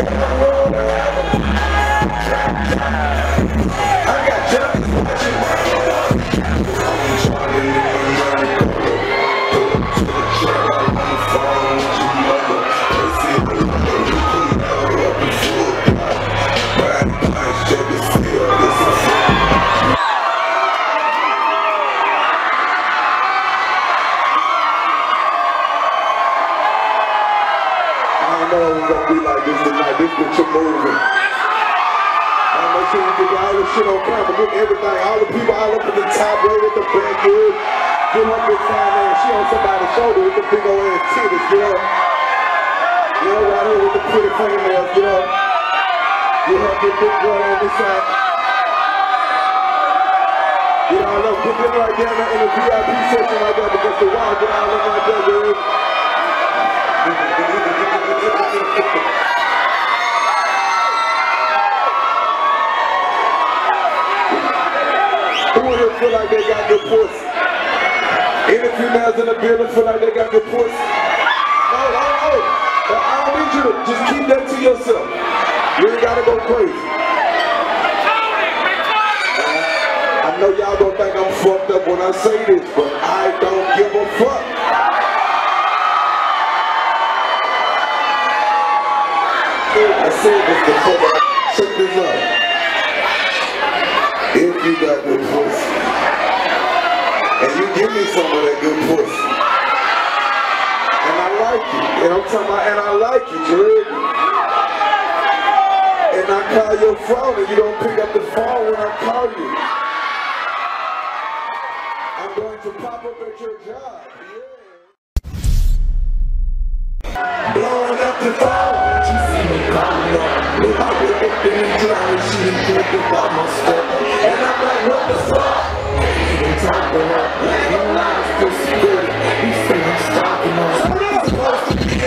I We get all this shit on camera. Get everything. All the people all up in the top right at the back good. Get her bitch down there. She on somebody's shoulder with the big old ass titties, get up. Get her right here with the pretty fingernails, get up. Get her get big girl on this side. Get all up, get them right down there in the VIP section right there because the wall, get all up right there, girl. Who in here feel like they got good pussy? Any females in the building feel like they got good pussy? No, no, no. I don't need you to just keep that to yourself. You ain't gotta go crazy. Uh, I know y'all gonna think I'm fucked up when I say this, but I don't give a fuck. I said this before, but check this out. Give me some of that good pussy, and I like it, and I'm talking about, and I like it, you heard me? And I call your phone and you don't pick up the phone when I call you. I'm going to pop up at your job. Yeah. Blowing up the phone. She see me calling up. I was up in the driveway. She didn't my stuff. And I'm like, what the fuck? Even talk to her. You lies, pussy good. He said I'm stalking her.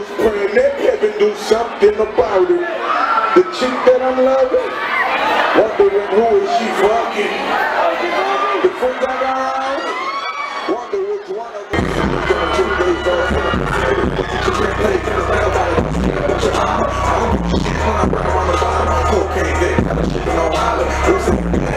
angels praying that heaven do something about it. The chick that I'm loving, wondering who is she fucking. The fool that I wonder which one of them I'm going to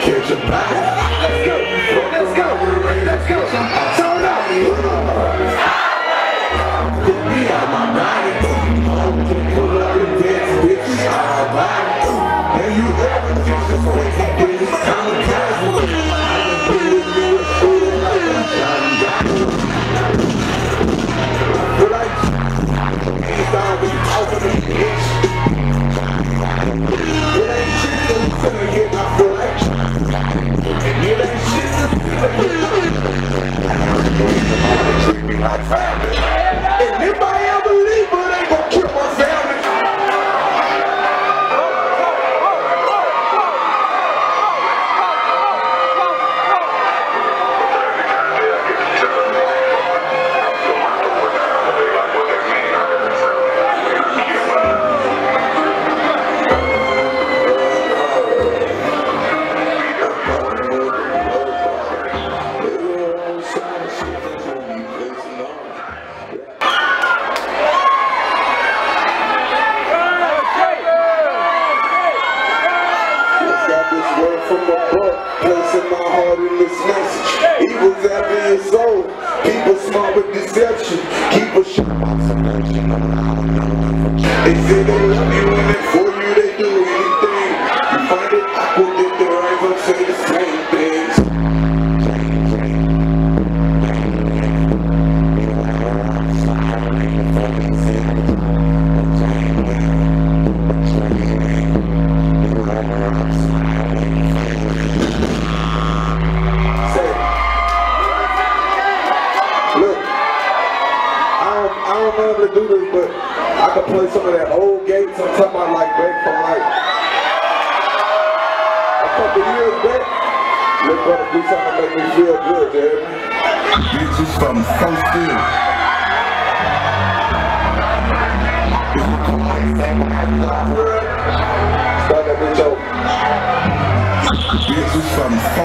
Kick it back. Never smart with deception. Keep a sharp observation on better do something to make me feel good, Jerry. Bitches from so still. Start. Bitches from so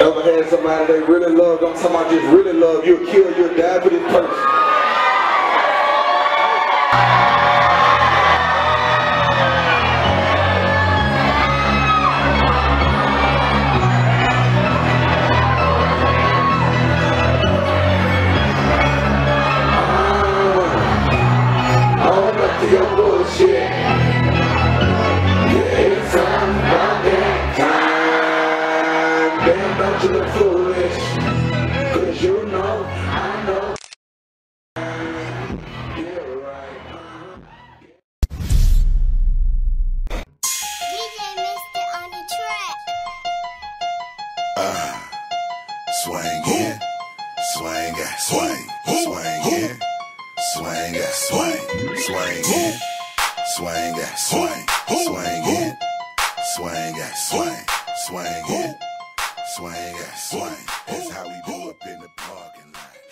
Ever had somebody they really love, I'm talking somebody just really love you'll kill, you'll die for this person. to the fullest. Cause you know, I know. Swing in, swing out, swing, swing in, swing out, swing, swing in, swing out, swing, swing in, swing out, swing, swing in. Swing, swing. That's how we do up in the parking lot.